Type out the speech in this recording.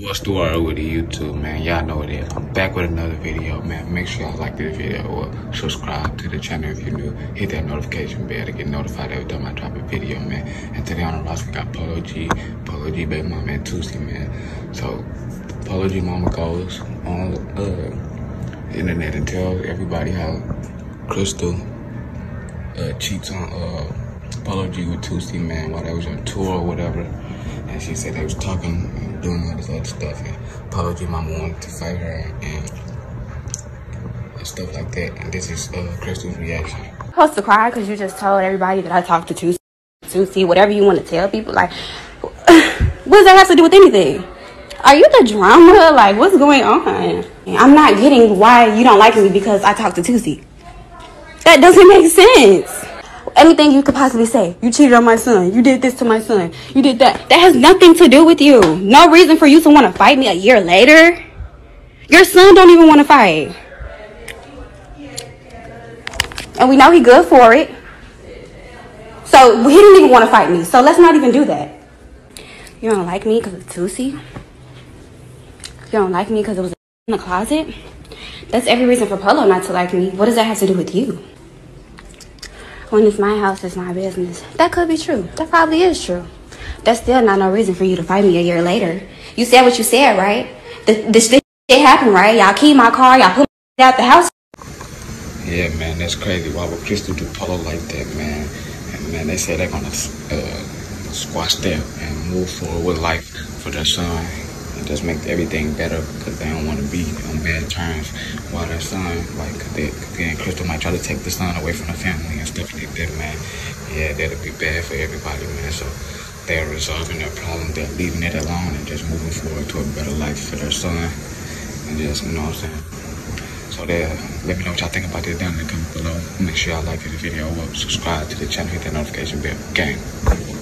What's the word with the YouTube, man? Y'all know it. I'm back with another video, man. Make sure y'all like this video or subscribe to the channel if you're new. Hit that notification bell to get notified every time I drop a video, man. And today on the roster, we got Polo G, Polo G, Baby Mama, and Toosii, man. So, Polo G Mama goes on uh, the internet and tells everybody how Crystal uh, cheats on uh, Polo G with Toosii, man, while they was on tour or whatever. And she said they was talking and doing all this other stuff. And Polo G Mama wanted to fight her and, stuff like that. And this is uh, Crystal's reaction. I supposed to cry because you just told everybody that I talked to Toosii, Toosii, whatever you want to tell people. Like, what does that have to do with anything? Are you the drama? Like, what's going on? I'm not getting why you don't like me because I talked to Toosii. That doesn't make sense. Anything you could possibly say. You cheated on my son. You did this to my son. You did that. That has nothing to do with you. No reason for you to want to fight me a year later. Your son don't even want to fight. And we know he good for it. So he didn't even want to fight me. So let's not even do that. You don't like me because of Toosii? You don't like me because it was in the closet? That's every reason for Polo not to like me. What does that have to do with you? When it's my house, it's my business. That could be true. That probably is true. That's still not no reason for you to fight me a year later. You said what you said, right? This, this, shit happened, right? Y'all keyed my car, y'all put me out the house. Yeah, man, that's crazy. Why would Crystal do Polo like that, man? And man, they say they're gonna uh, squash that and move forward with life for their son and just make everything better because they don't want to be on bad terms while their son, like, they, again, Crystal might try to take the son away from the family and stuff like that, man. Yeah, that'll be bad for everybody, man. So they're resolving their problem, they're leaving it alone and just moving forward to a better life for their son and just, you know what I'm saying? So there, let me know what y'all think about this down in the comments below. Make sure y'all like this video, subscribe to the channel, hit that notification bell. Gang.